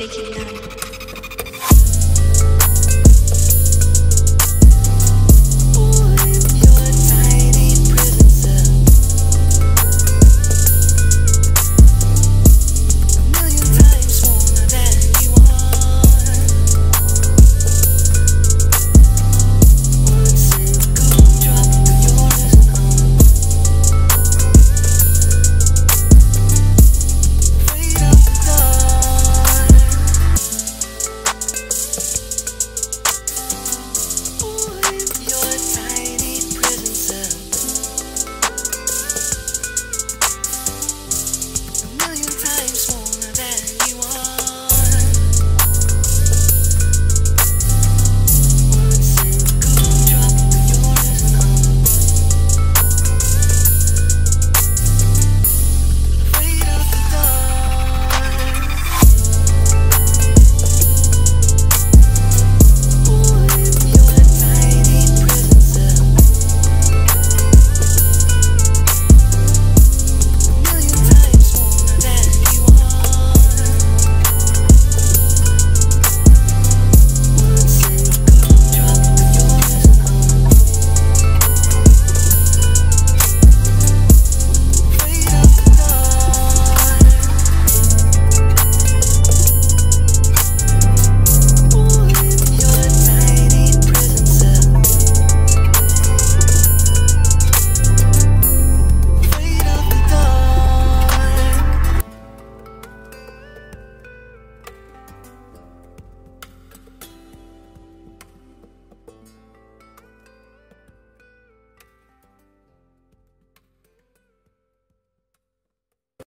taking none.